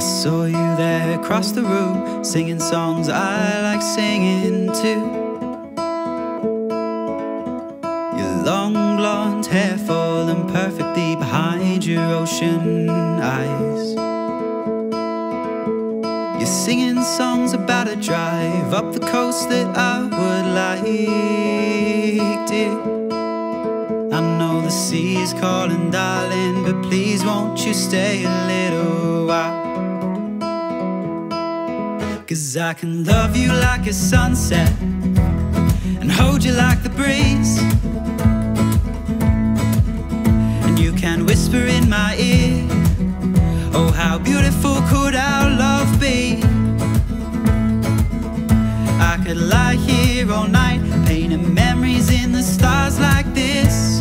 I saw you there across the room, singing songs I like singing too. Your long blonde hair falling perfectly behind your ocean eyes. You're singing songs about a drive up the coast that I would like, dear. I know the sea is calling, darling, but please won't you stay a little while? Cause I can love you like a sunset and hold you like the breeze. And you can whisper in my ear, oh, how beautiful could our love be? I could lie here all night, painting memories in the stars like this.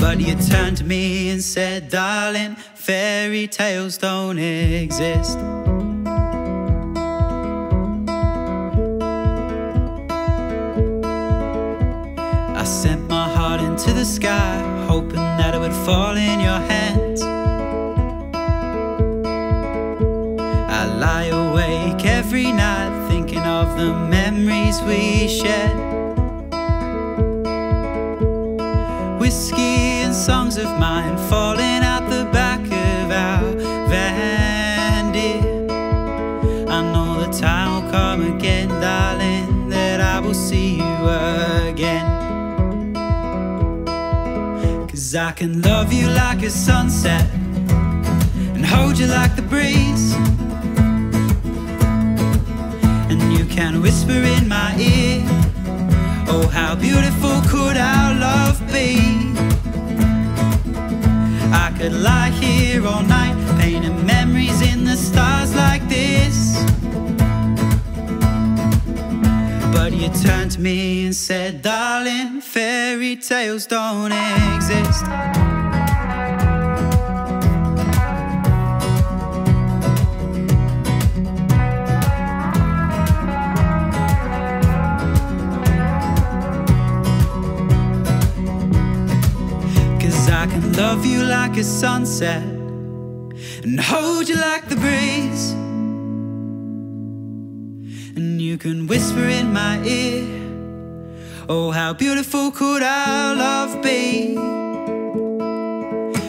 But you turned to me and said, darling, fairy tales don't exist. I sent my heart into the sky, hoping that it would fall in your hands. I lie awake every night, thinking of the memories we shared. Whiskey and songs of mine come again, darling, that I will see you again. Cause I can love you like a sunset and hold you like the breeze. And you can whisper in my ear, oh, how beautiful could our love be? I could lie here all night, painting memories in the stars turned to me and said, darling, fairy tales don't exist. Cause I can love you like a sunset and hold you like the breeze. You can whisper in my ear, oh, how beautiful could our love be?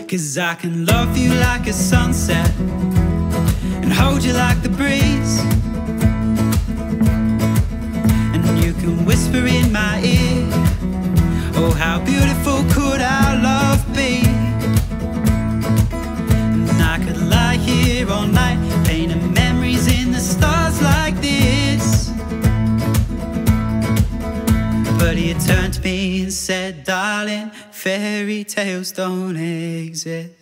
Cause I can love you like a sunset and hold you like the breeze. Darling, fairy tales don't exist.